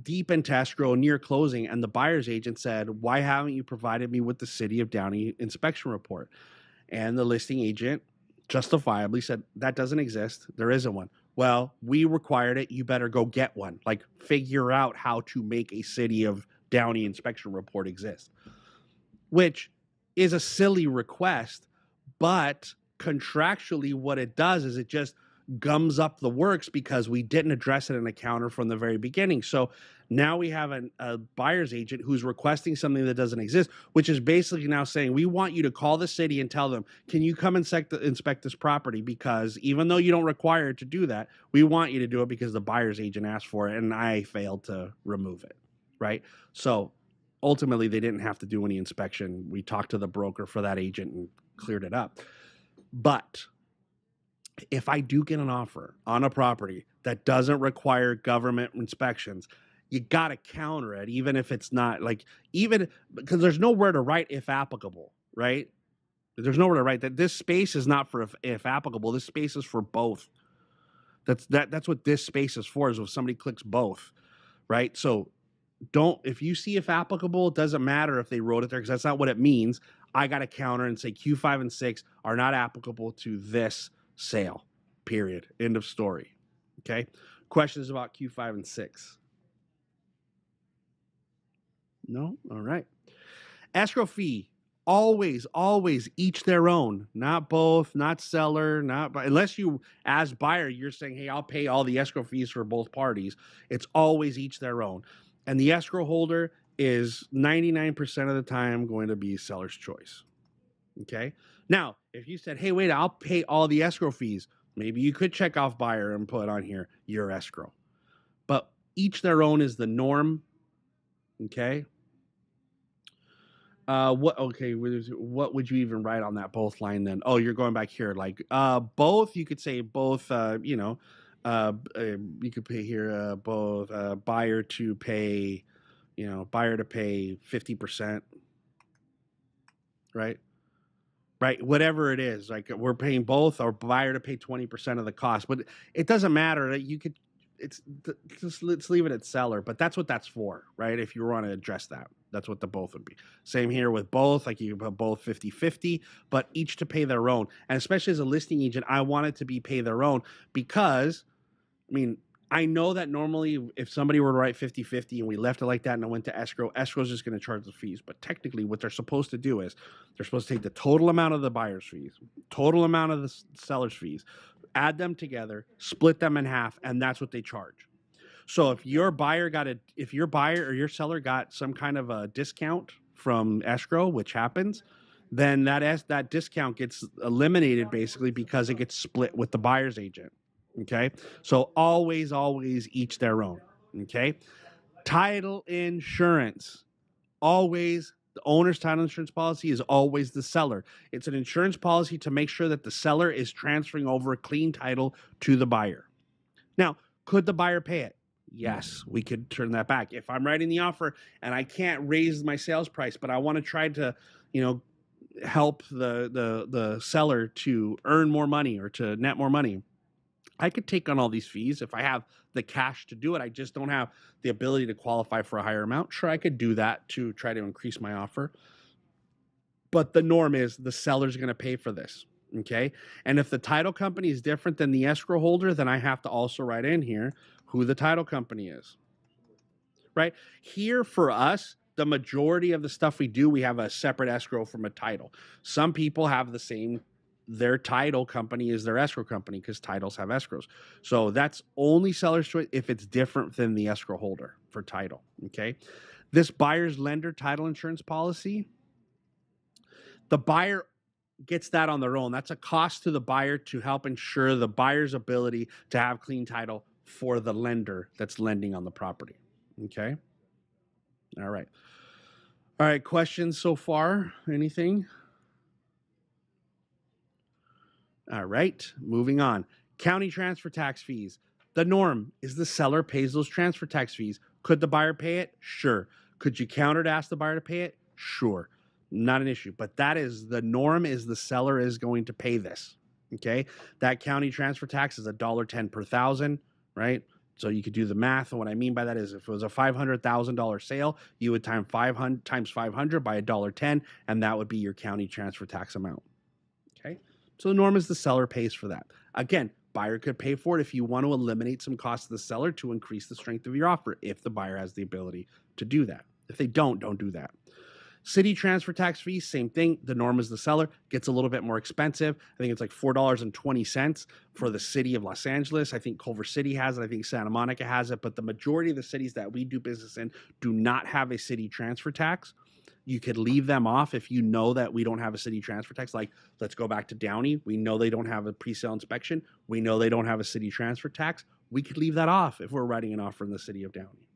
deep into escrow near closing, and the buyer's agent said, Why haven't you provided me with the city of Downey inspection report? And the listing agent justifiably said, That doesn't exist. There isn't one. Well, we required it. You better go get one. Like, figure out how to make a city of Downey inspection report exist, which is a silly request, but contractually, what it does is it just gums up the works because we didn't address it in a counter from the very beginning. So now we have an, a buyer's agent who's requesting something that doesn't exist, which is basically now saying, we want you to call the city and tell them, can you come inspect, inspect this property? Because even though you don't require to do that, we want you to do it because the buyer's agent asked for it and I failed to remove it. Right. So ultimately, they didn't have to do any inspection. We talked to the broker for that agent and cleared it up. But if I do get an offer on a property that doesn't require government inspections, you got to counter it, even if it's not like, even because there's nowhere to write if applicable, right? There's nowhere to write that this space is not for if, if applicable. This space is for both. That's that. That's what this space is for. Is if somebody clicks both, right? So don't if you see if applicable, it doesn't matter if they wrote it there because that's not what it means. I got to counter and say Q5 and 6 are not applicable to this sale. Period. End of story. Okay. Questions about Q5 and 6? No? All right. Escrow fee. Always, always each their own, not both, not seller, not unless you, as buyer, you're saying, hey, I'll pay all the escrow fees for both parties. It's always each their own. And the escrow holder is 99% of the time going to be seller's choice. Okay. Now, if you said, hey, wait, I'll pay all the escrow fees, maybe you could check off buyer and put on here your escrow. But each their own is the norm. Okay. Uh, what okay? What would you even write on that both line then? Oh, you're going back here. Like uh, both, you could say both. Uh, you know, uh, uh you could pay here uh, both uh, buyer to pay, you know, buyer to pay fifty percent, right? right? Whatever it is, like we're paying both or buyer to pay 20% of the cost. But it doesn't matter that you could it's just let's leave it at seller, but that's what that's for, right? If you want to address that, that's what the both would be. Same here with both, like you put both 50 50, but each to pay their own. And especially as a listing agent, I want it to be pay their own because, I mean, I know that normally if somebody were to write 50 50 and we left it like that and it went to escrow, escrow is just going to charge the fees. But technically, what they're supposed to do is they're supposed to take the total amount of the buyer's fees, total amount of the seller's fees, add them together, split them in half, and that's what they charge. So if your buyer got a, if your buyer or your seller got some kind of a discount from escrow, which happens, then that that discount gets eliminated basically because it gets split with the buyer's agent. Okay. So always, always each their own. Okay. Title insurance. Always the owner's title insurance policy is always the seller. It's an insurance policy to make sure that the seller is transferring over a clean title to the buyer. Now, could the buyer pay it? Yes, we could turn that back. If I'm writing the offer and I can't raise my sales price, but I want to try to, you know, help the the the seller to earn more money or to net more money, I could take on all these fees if I have the cash to do it. I just don't have the ability to qualify for a higher amount. Sure, I could do that to try to increase my offer. But the norm is the seller's going to pay for this. Okay. And if the title company is different than the escrow holder, then I have to also write in here who the title company is. right? Here for us, the majority of the stuff we do, we have a separate escrow from a title. Some people have the same their title company is their escrow company because titles have escrows. So that's only seller's choice if it's different than the escrow holder for title. Okay. This buyer's lender title insurance policy, the buyer gets that on their own. That's a cost to the buyer to help ensure the buyer's ability to have clean title for the lender that's lending on the property. Okay. All right. All right. Questions so far? Anything? All right, moving on. County transfer tax fees. The norm is the seller pays those transfer tax fees. Could the buyer pay it? Sure. Could you counter to ask the buyer to pay it? Sure. Not an issue. But that is the norm is the seller is going to pay this. Okay. That county transfer tax is a dollar ten per thousand, right? So you could do the math. And what I mean by that is if it was a $500,000 sale, you would time 500 times 500 by a dollar 10, and that would be your county transfer tax amount. So the norm is the seller pays for that. Again, buyer could pay for it if you want to eliminate some costs to the seller to increase the strength of your offer if the buyer has the ability to do that. If they don't, don't do that. City transfer tax fees, same thing. The norm is the seller gets a little bit more expensive. I think it's like four dollars and twenty cents for the city of Los Angeles. I think Culver City has it. I think Santa Monica has it. But the majority of the cities that we do business in do not have a city transfer tax you could leave them off if you know that we don't have a city transfer tax. Like, let's go back to Downey. We know they don't have a pre sale inspection. We know they don't have a city transfer tax. We could leave that off if we're writing an offer in the city of Downey.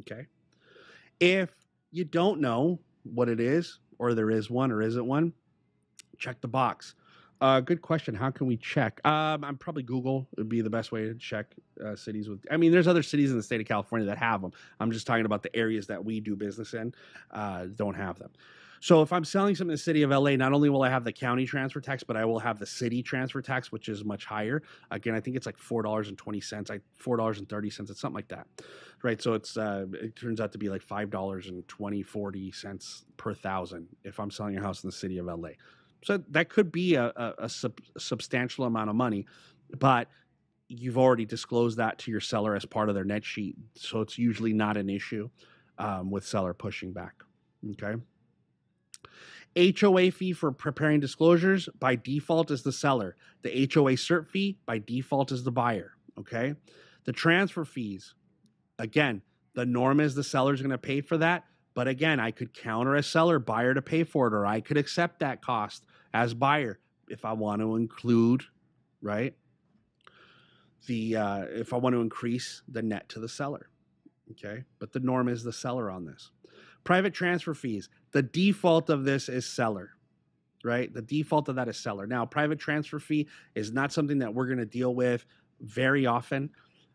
Okay. If you don't know what it is, or there is one or isn't one, check the box. Uh, good question. How can we check? Um, I'm probably Google would be the best way to check uh, cities with. I mean, there's other cities in the state of California that have them. I'm just talking about the areas that we do business in uh, don't have them. So if I'm selling something in the city of LA, not only will I have the county transfer tax, but I will have the city transfer tax, which is much higher. Again, I think it's like four dollars and twenty cents, like four dollars and thirty cents, it's something like that, right? So it's uh, it turns out to be like five dollars and 20, 40 cents per thousand if I'm selling a house in the city of LA. So that could be a, a, a, sub, substantial amount of money, but you've already disclosed that to your seller as part of their net sheet. So it's usually not an issue um, with seller pushing back. Okay. HOA fee for preparing disclosures by default is the seller. The HOA cert fee by default is the buyer. Okay. The transfer fees, again, the norm is the seller's going to pay for that. But again, I could counter a seller, buyer to pay for it, or I could accept that cost as buyer if I want to include, right? The uh, if I want to increase the net to the seller. Okay. But the norm is the seller on this. Private transfer fees. The default of this is seller, right? The default of that is seller. Now, private transfer fee is not something that we're going to deal with very often.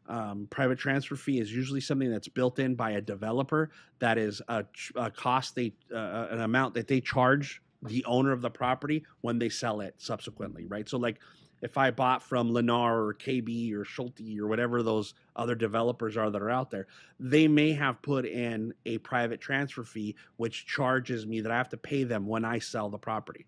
Um, private transfer fee is usually something that's built in by a developer. That is a, a cost they uh, an amount that they charge the owner of the property when they sell it subsequently, right? So like if I bought from Lennar or KB or Schulte or whatever those other developers are that are out there, they may have put in a private transfer fee which charges me that I have to pay them when I sell the property.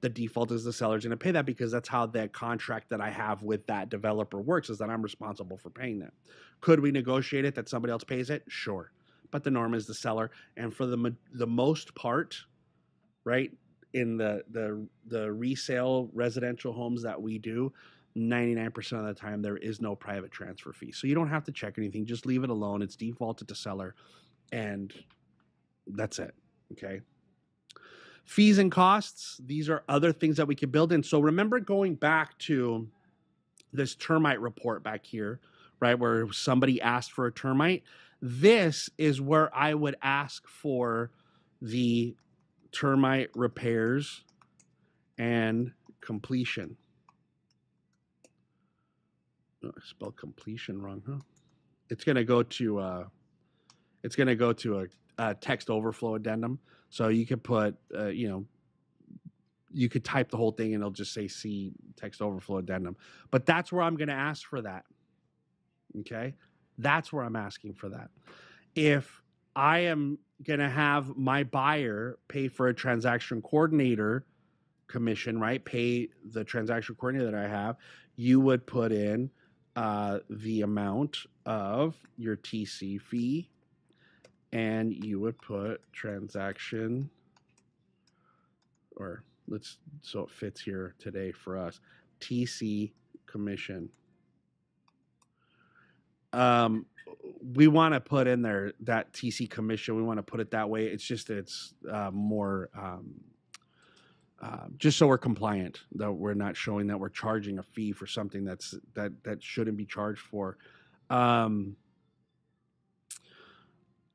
The default is the seller's going to pay that because that's how the contract that I have with that developer works is that I'm responsible for paying them. Could we negotiate it that somebody else pays it? Sure. But the norm is the seller and for the the most part, right? In the the the resale residential homes that we do 99% of the time there is no private transfer fee. So you don't have to check anything just leave it alone. It's defaulted to seller and that's it okay? Fees and costs these are other things that we can build in. So remember going back to this termite report back here right where somebody asked for a termite? This is where i would ask for the termite repairs and completion. Oh, I spelled completion wrong, huh? It's going to go to uh, it's going to go to a, a, text overflow addendum. So you could put, uh, you know, you could type the whole thing and it'll just say "see text overflow addendum. But that's where I'm going to ask for that. Okay, that's where I'm asking for that. If I am going to have my buyer pay for a transaction coordinator commission, right? Pay the transaction coordinator that I have. You would put in uh, the amount of your TC fee and you would put transaction or let's so it fits here today for us tc commission um we want to put in there that tc commission we want to put it that way it's just it's uh, more um, uh, just so we're compliant that we're not showing that we're charging a fee for something that's that that shouldn't be charged for um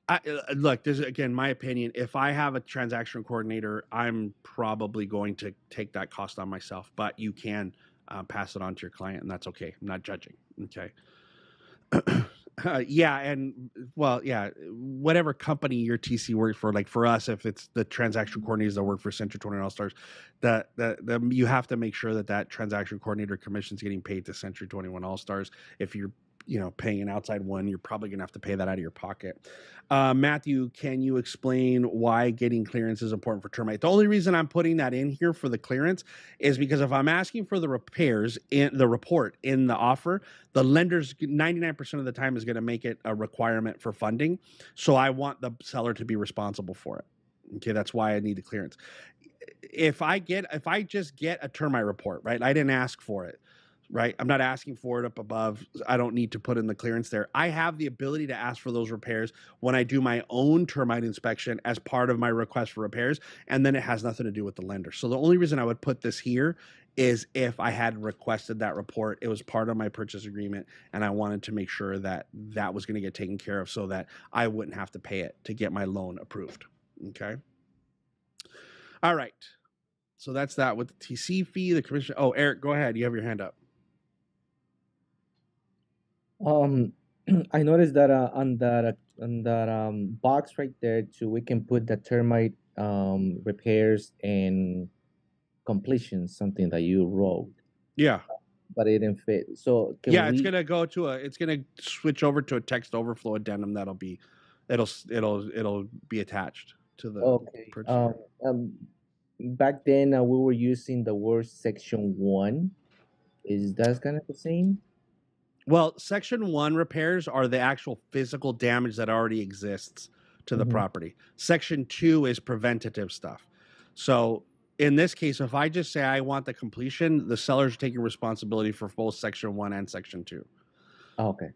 I, uh, look, there's again my opinion. If I have a transaction coordinator, I'm probably going to take that cost on myself. But you can uh, pass it on to your client, and that's okay. I'm not judging. Okay. uh, yeah, and well, yeah, whatever company your TC works for, like for us, if it's the transaction coordinators that work for Century 21 All Stars, that that you have to make sure that that transaction coordinator commission is getting paid to Century 21 All Stars. If you're you know paying an outside one you're probably going to have to pay that out of your pocket. Uh, matthew can you explain why getting clearance is important for termite the only reason i'm putting that in here for the clearance is because if i'm asking for the repairs in the report in the offer the lenders 99% of the time is going to make it a requirement for funding. So i want the seller to be responsible for it. Okay that's why i need the clearance. If i get if i just get a termite report right i didn't ask for it right? I'm not asking for it up above. I don't need to put in the clearance there. I have the ability to ask for those repairs when I do my own termite inspection as part of my request for repairs, and then it has nothing to do with the lender. So the only reason I would put this here is if I had requested that report, it was part of my purchase agreement, and I wanted to make sure that that was going to get taken care of so that I wouldn't have to pay it to get my loan approved. Okay. All right. So that's that with the TC fee, the commission. Oh, Eric, go ahead. You have your hand up. Um, I noticed that uh, on that uh, on that um box right there too, we can put the termite um repairs and completion, something that you wrote, Yeah. but it didn't fit. So can yeah, it's gonna go to a. It's gonna switch over to a text overflow addendum. That'll be, it'll it'll it'll be attached to the. Okay. Um, um, back then uh, we were using the word section one. Is that kind of the same? Well, section one repairs are the actual physical damage that already exists to the Mhm. property. Section two is preventative stuff. So in this case, if I just say I want the completion, the seller's taking responsibility for both section one and section two. Oh, okay.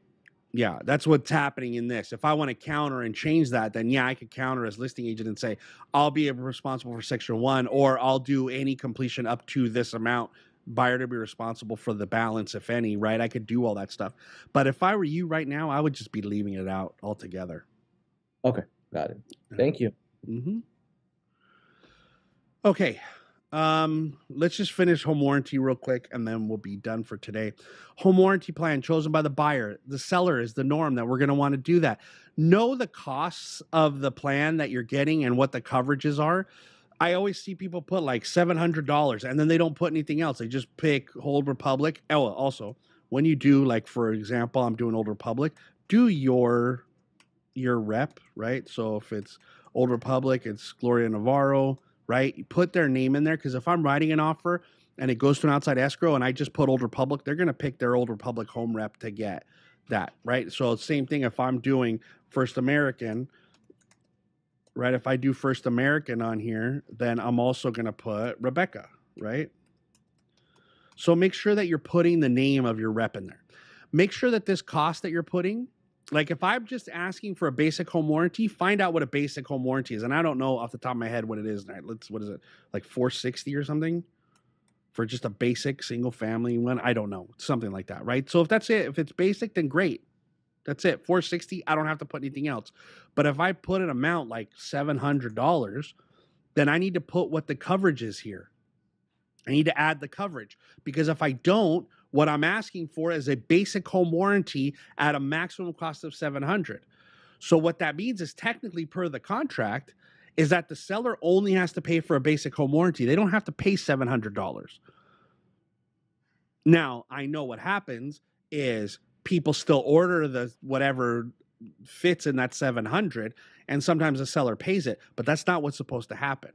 Yeah, that's what's happening in this. If I want to counter and change that, then yeah, I could counter as listing agent and say, I'll be responsible for section one, or I'll do any completion up to this amount. Buyer to be responsible for the balance, if any, right? I could do all that stuff. But if I were you right now, I would just be leaving it out altogether. Okay, got it. Thank you. hmm Okay. Um, let's just finish home warranty real quick and then we'll be done for today. Home warranty plan chosen by the buyer. The seller is the norm that we're going to want to do that. Know the costs of the plan that you're getting and what the coverages are. I always see people put like $700 and then they don't put anything else. They just pick Old Republic. Oh, also, when you do like for example, I'm doing Old Republic, do your your rep, right? So if it's Old Republic, it's Gloria Navarro, right? You put their name in there because if I'm writing an offer and it goes to an outside escrow and I just put Old Republic, they're going to pick their Old Republic home rep to get that, right? So same thing if I'm doing First American, right? If I do First American on here, then I'm also going to put Rebecca, right? So make sure that you're putting the name of your rep in there. Make sure that this cost that you're putting like if I'm just asking for a basic home warranty, find out what a basic home warranty is. And I don't know off the top of my head what it is. Let's what is it like 460 or something for just a basic single family one? I don't know, something like that, right? So if that's it, if it's basic, then great. That's it. 460. I don't have to put anything else. But if I put an amount like $700, then I need to put what the coverage is here. I need to add the coverage because if I don't, what I'm asking for is a basic home warranty at a maximum cost of 700. So what that means is technically per the contract is that the seller only has to pay for a basic home warranty. They don't have to pay $700. Now, I know what happens is people still order the whatever fits in that 700 and sometimes the seller pays it, but that's not what's supposed to happen.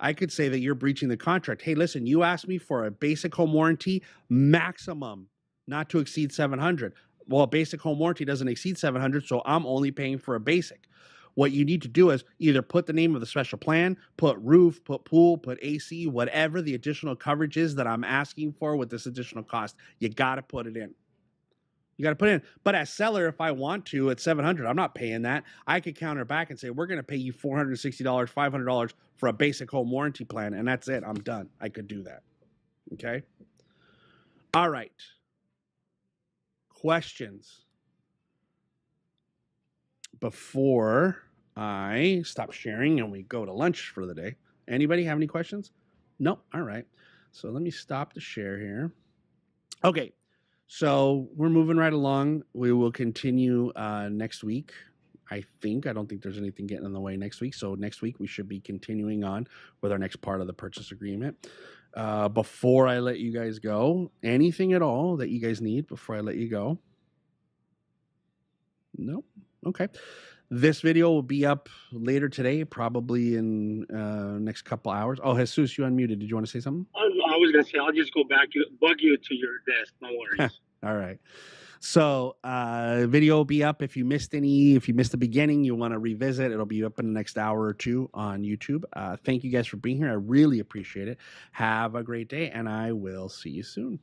I could say that you're breaching the contract. Hey, listen, you asked me for a basic home warranty maximum not to exceed 700. Well, a basic home warranty doesn't exceed 700, so I'm only paying for a basic. What you need to do is either put the name of the special plan, put roof, put pool, put AC, whatever the additional coverage is that I'm asking for with this additional cost. You got to put it in. You got to put in. But as seller, if I want to at 700, I'm not paying that. I could counter back and say, we're going to pay you $460, $500 for a basic home warranty plan. And that's it. I'm done. I could do that. Okay. All right. Questions before I stop sharing and we go to lunch for the day. Anybody have any questions? No. All right. So let me stop the share here. Okay. So we're moving right along. We will continue uh, next week. I think. I don't think there's anything getting in the way next week. So next week we should be continuing on with our next part of the purchase agreement. Uh, before I let you guys go, anything at all that you guys need before I let you go? No. Okay. This video will be up later today, probably in uh, next couple hours. Oh, Jesus, you unmuted. Did you want to say something? I was gonna say I'll just go back you bug you to your desk. No worries. All right. So, uh, video will be up if you missed any. If you missed the beginning, you want to revisit, it'll be up in the next hour or two on YouTube. Uh, thank you guys for being here. I really appreciate it. Have a great day, and I will see you soon.